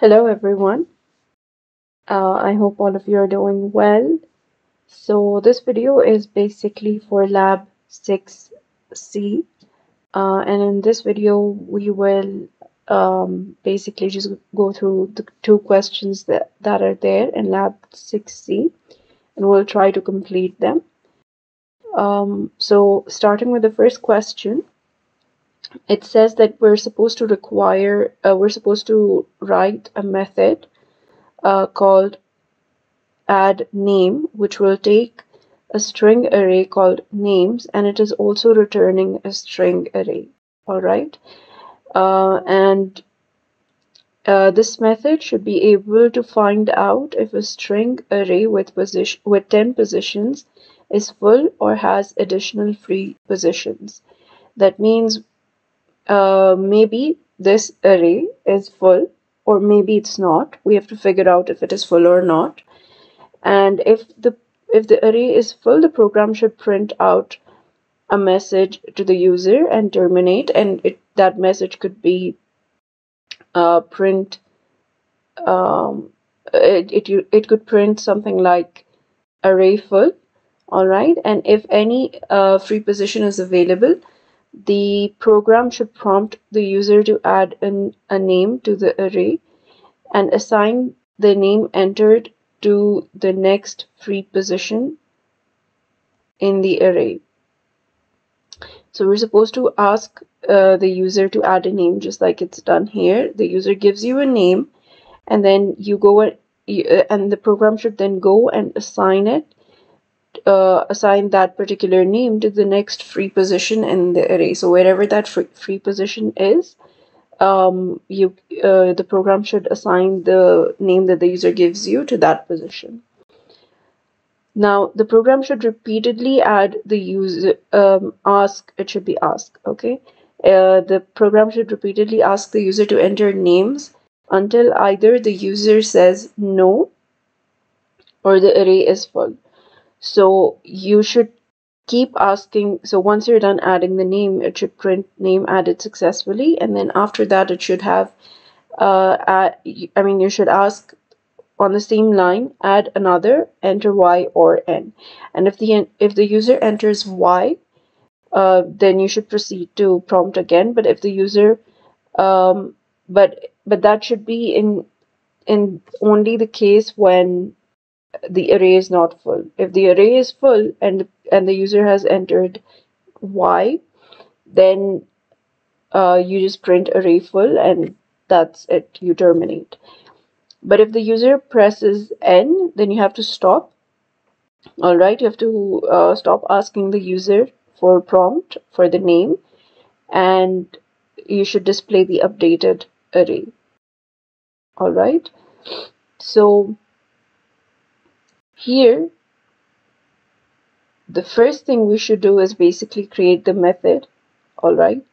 Hello everyone. Uh, I hope all of you are doing well. So this video is basically for lab 6C uh, and in this video we will um, basically just go through the two questions that, that are there in lab 6C and we'll try to complete them. Um, so starting with the first question, it says that we're supposed to require, uh, we're supposed to write a method uh, called add name, which will take a string array called names, and it is also returning a string array. All right, uh, and uh, this method should be able to find out if a string array with position with 10 positions is full or has additional free positions. That means uh, maybe this array is full or maybe it's not. We have to figure out if it is full or not. And if the if the array is full, the program should print out a message to the user and terminate. And it, that message could be uh, print. Um, it, it it could print something like array full, all right. And if any uh, free position is available, the program should prompt the user to add an, a name to the array and assign the name entered to the next free position in the array. So we're supposed to ask uh, the user to add a name just like it's done here. The user gives you a name and then you go and, uh, and the program should then go and assign it uh, assign that particular name to the next free position in the array. So wherever that free, free position is, um, you uh, the program should assign the name that the user gives you to that position. Now the program should repeatedly add the user um, ask it should be ask okay. Uh, the program should repeatedly ask the user to enter names until either the user says no or the array is full. So you should keep asking. So once you're done adding the name, it should print name added successfully. And then after that, it should have, uh, add, I mean, you should ask on the same line, add another, enter Y or N. And if the, if the user enters Y, uh, then you should proceed to prompt again. But if the user, um, but, but that should be in, in only the case when the array is not full. If the array is full and and the user has entered y, then uh, you just print array full and that's it. You terminate. But if the user presses n, then you have to stop. All right, you have to uh, stop asking the user for prompt for the name, and you should display the updated array. All right, so here, the first thing we should do is basically create the method. Alright,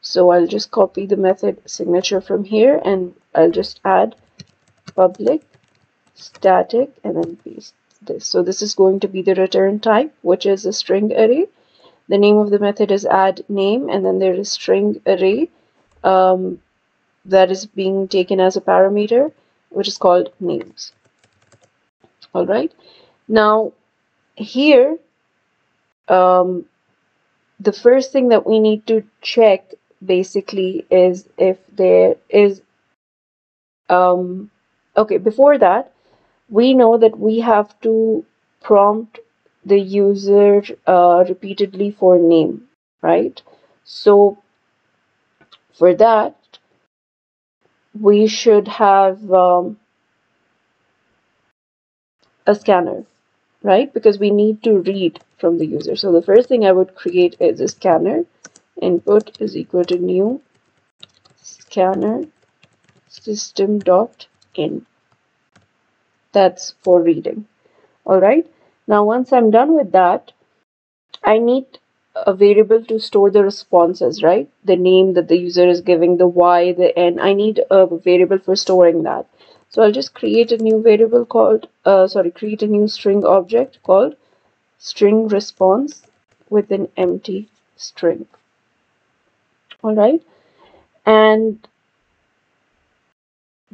so I'll just copy the method signature from here and I'll just add public static and then paste this. So this is going to be the return type, which is a string array. The name of the method is add name and then there is string array um, that is being taken as a parameter, which is called names all right. Now here um, the first thing that we need to check basically is if there is um, okay before that we know that we have to prompt the user uh, repeatedly for name right? So for that we should have um, a scanner, right? Because we need to read from the user. So the first thing I would create is a scanner. Input is equal to new scanner system dot in. That's for reading. All right. Now, once I'm done with that, I need a variable to store the responses, right? The name that the user is giving, the y, the n. I need a variable for storing that. So I'll just create a new variable called, uh, sorry, create a new string object called string response with an empty string. All right. And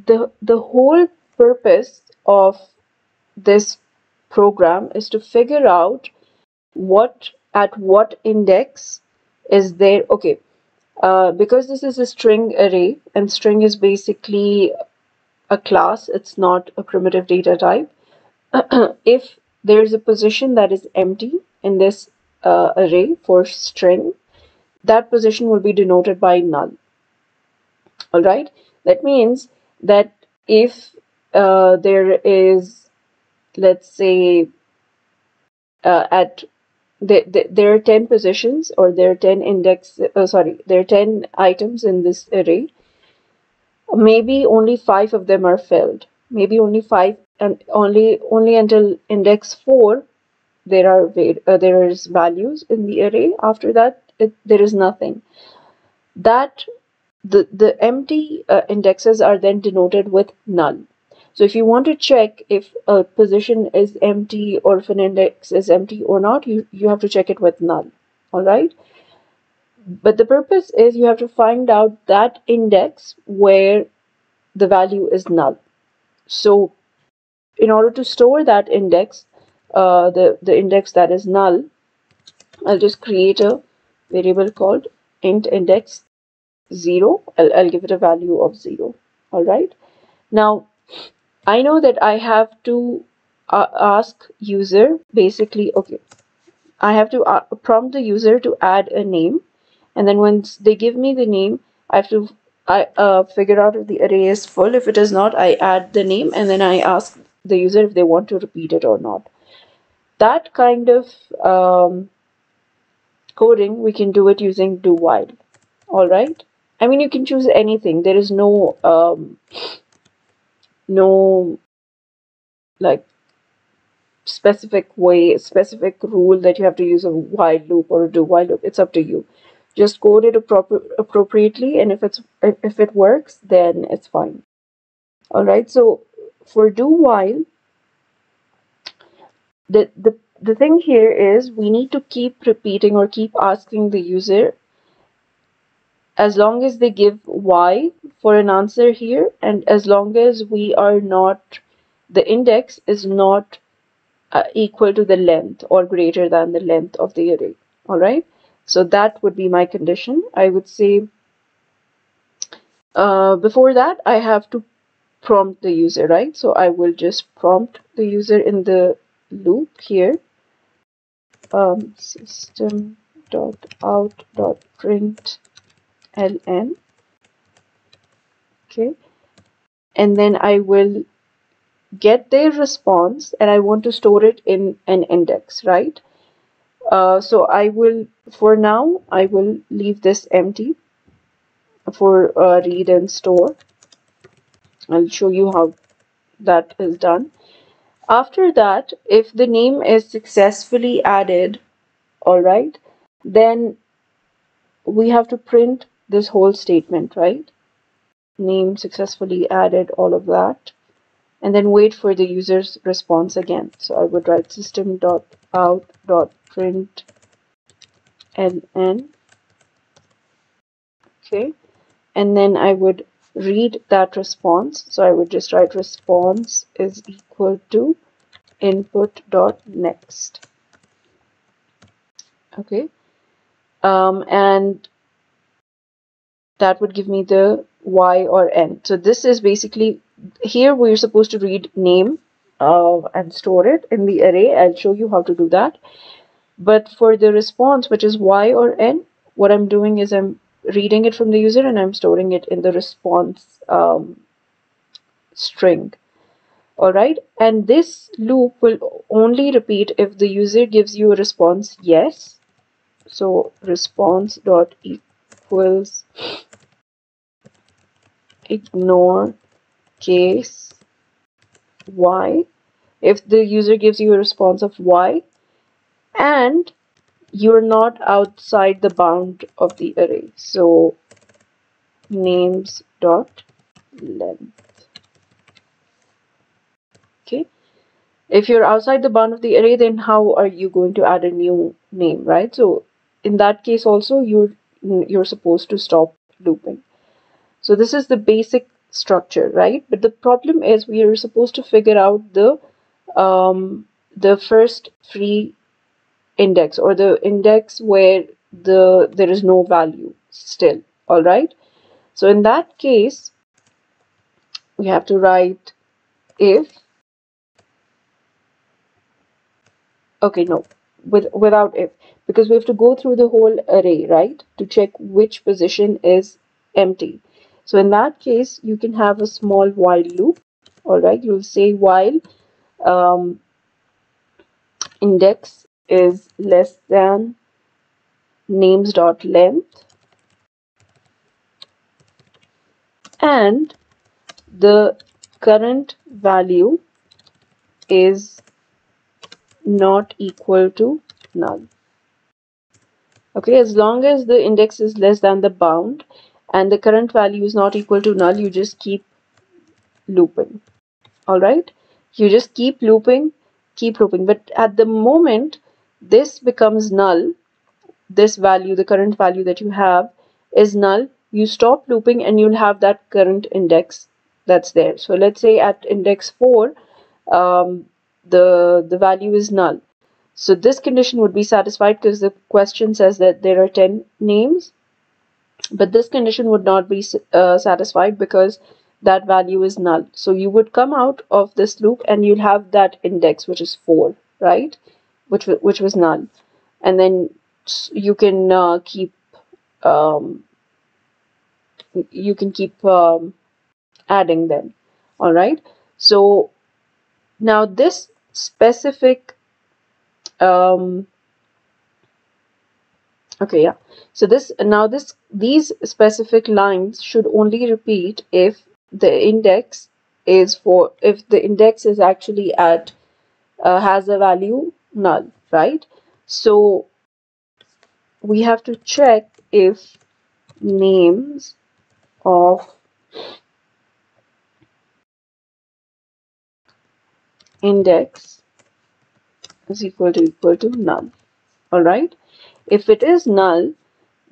the the whole purpose of this program is to figure out what at what index is there okay uh, because this is a string array and string is basically a class it's not a primitive data type. If there's a position that is empty in this uh, array for string that position will be denoted by null. All right that means that if uh, there is let's say uh, at the, the, there are 10 positions or there are 10 index uh, sorry there are 10 items in this array maybe only five of them are filled. Maybe only five and only only until index 4 there are uh, there is values in the array. After that it, there is nothing. That the the empty uh, indexes are then denoted with null so if you want to check if a position is empty or if an index is empty or not you you have to check it with null all right but the purpose is you have to find out that index where the value is null. So in order to store that index uh, the the index that is null I'll just create a variable called int index 0 I'll, I'll give it a value of 0 all right? Now I know that I have to uh, ask user basically okay I have to uh, prompt the user to add a name and then once they give me the name I have to I uh, figure out if the array is full if it is not I add the name and then I ask the user if they want to repeat it or not that kind of um, coding we can do it using do while all right I mean, you can choose anything. There is no, um, no, like, specific way, specific rule that you have to use a while loop or a do while loop. It's up to you. Just code it appro appropriately, and if it's if it works, then it's fine. All right. So for do while, the the the thing here is we need to keep repeating or keep asking the user as long as they give y for an answer here and as long as we are not the index is not uh, equal to the length or greater than the length of the array all right so that would be my condition I would say. Uh, before that I have to prompt the user right? So I will just prompt the user in the loop here. Um, system dot out dot print ln. Okay. And then I will get their response and I want to store it in an index right uh, so I will for now I will leave this empty for uh, read and store I'll show you how that is done after that if the name is successfully added all right then we have to print this whole statement, right? Name successfully added, all of that. And then wait for the user's response again. So I would write system dot out dot print. Okay. And then I would read that response. So I would just write response is equal to input dot next. Okay. Um, and that would give me the y or n. So this is basically, here we're supposed to read name uh, and store it in the array. I'll show you how to do that. But for the response, which is y or n, what I'm doing is I'm reading it from the user and I'm storing it in the response um, string. Alright, and this loop will only repeat if the user gives you a response yes. So response dot equals ignore case y if the user gives you a response of y and you're not outside the bound of the array. So names dot length. Okay. If you're outside the bound of the array then how are you going to add a new name right? So in that case also you're you're supposed to stop looping. So this is the basic structure, right? But the problem is we are supposed to figure out the um, the first free index or the index where the there is no value still. All right. So in that case, we have to write if okay no with without if because we have to go through the whole array right to check which position is empty so in that case you can have a small while loop all right you'll say while um, index is less than names dot length and the current value is not equal to null. Okay, as long as the index is less than the bound and the current value is not equal to null, you just keep looping. All right, you just keep looping, keep looping. But at the moment this becomes null, this value, the current value that you have is null, you stop looping and you'll have that current index that's there. So let's say at index 4, um, the, the value is null. So this condition would be satisfied because the question says that there are 10 names. But this condition would not be uh, satisfied because that value is null. So you would come out of this loop and you'll have that index which is 4, right? Which, which was null. And then you can uh, keep um, you can keep um, adding them all right so now this specific um, okay yeah. So this now this these specific lines should only repeat if the index is for if the index is actually at uh, has a value null right? So we have to check if names of index is equal to equal to null. All right if it is null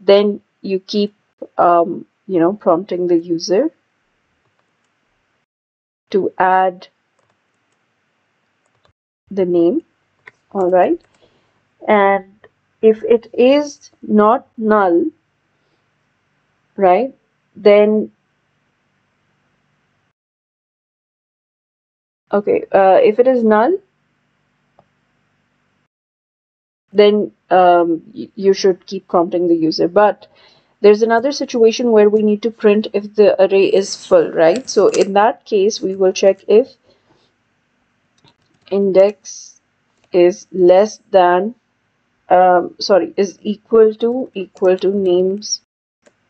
then you keep um, you know prompting the user to add the name all right? And if it is not null right then okay uh, if it is null then um, you should keep prompting the user. But there's another situation where we need to print if the array is full right? So in that case we will check if index is less than um, sorry is equal to equal to names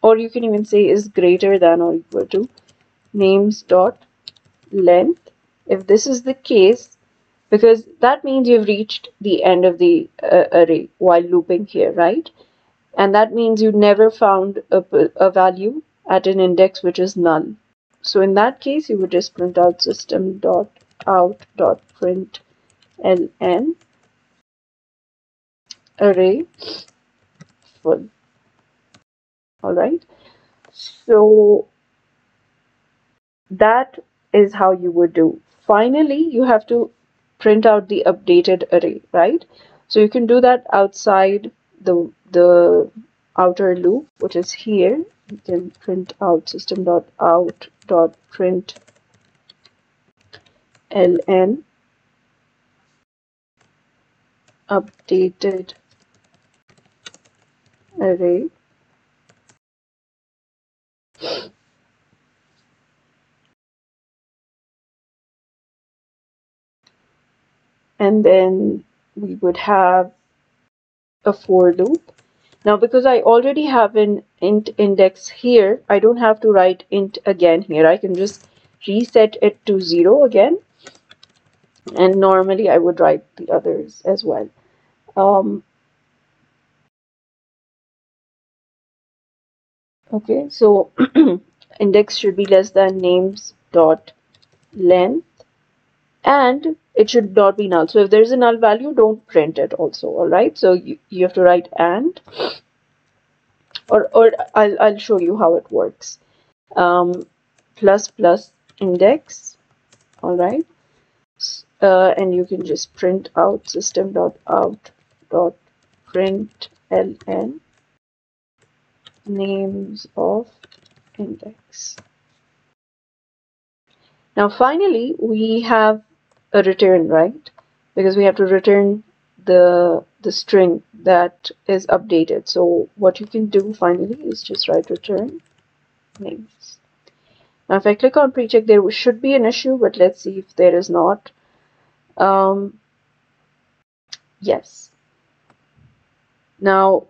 or you can even say is greater than or equal to names dot length. If this is the case, because that means you've reached the end of the uh, array while looping here, right? And that means you never found a, a value at an index which is null. So in that case, you would just print out system dot out dot print ln array full. All right. So that is how you would do finally you have to print out the updated array right? So you can do that outside the the outer loop which is here. You can print out system dot out dot print ln updated array and then we would have a for loop. Now because I already have an int index here, I don't have to write int again here. I can just reset it to 0 again. And normally I would write the others as well. Um, okay, so index should be less than names dot length and it should not be null. So if there's a null value, don't print it also, all right? So you, you have to write and, or, or I'll, I'll show you how it works. Um, plus plus index all right uh, and you can just print out system dot out dot print ln names of index now finally we have a return right? Because we have to return the the string that is updated. So what you can do finally is just write return names. Now if I click on pre-check there should be an issue but let's see if there is not. Um, yes. Now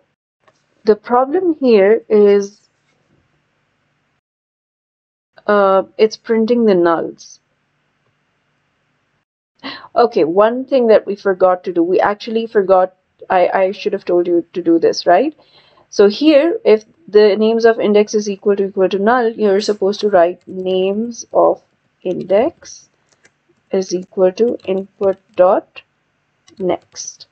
the problem here is uh, it's printing the nulls okay one thing that we forgot to do we actually forgot I, I should have told you to do this right? So here if the names of index is equal to equal to null you're supposed to write names of index is equal to input dot next.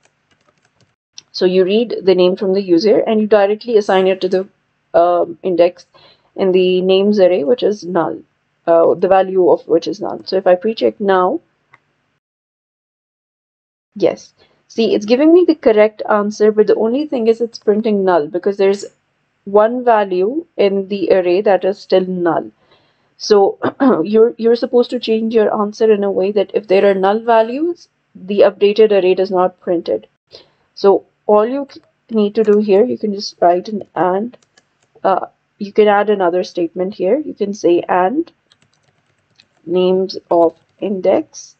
So you read the name from the user and you directly assign it to the um, index in the names array which is null uh, the value of which is null. So if I pre-check now yes. See it's giving me the correct answer but the only thing is it's printing null because there's one value in the array that is still null. So you're you're supposed to change your answer in a way that if there are null values the updated array does not print it. So all you need to do here you can just write an and uh, you can add another statement here. You can say and names of index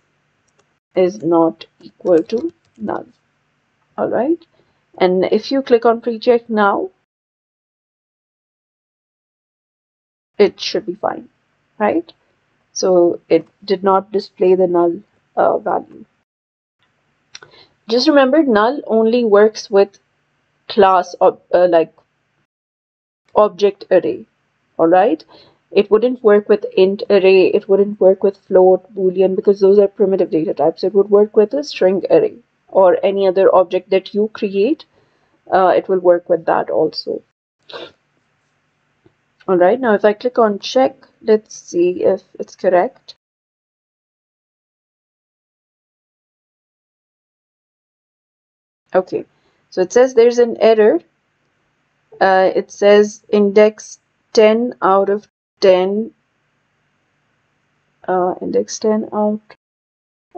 is not equal to null all right? And if you click on pre-check now it should be fine right? So it did not display the null uh, value. Just remember null only works with class or uh, like object array. All right it wouldn't work with int array. It wouldn't work with float boolean because those are primitive data types. It would work with a string array or any other object that you create. Uh, it will work with that also. All right now if I click on check let's see if it's correct. Okay so it says there's an error. Uh, it says index 10 out of 10 uh, index 10 out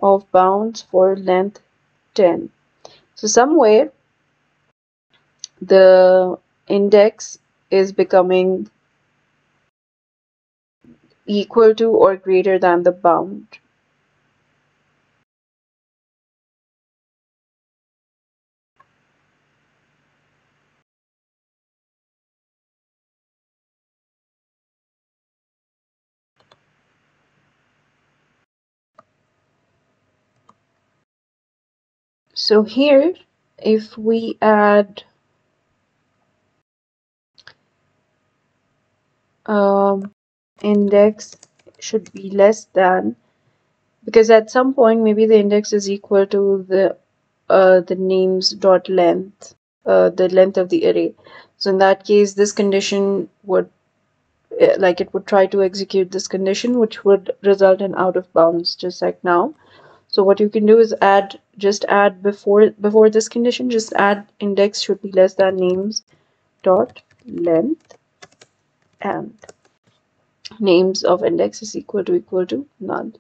of bounds for length 10 so somewhere the index is becoming equal to or greater than the bound So here, if we add um, index should be less than because at some point maybe the index is equal to the uh, the names dot length uh, the length of the array. So in that case this condition would uh, like it would try to execute this condition which would result in out of bounds just like now so what you can do is add just add before before this condition just add index should be less than names dot length and names of index is equal to equal to null.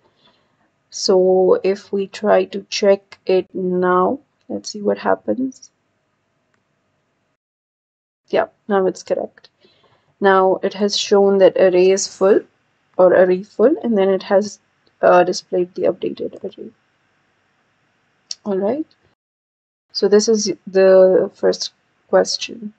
So if we try to check it now let's see what happens. Yeah now it's correct. Now it has shown that array is full or array full and then it has uh, displayed the updated array. All right. So this is the first question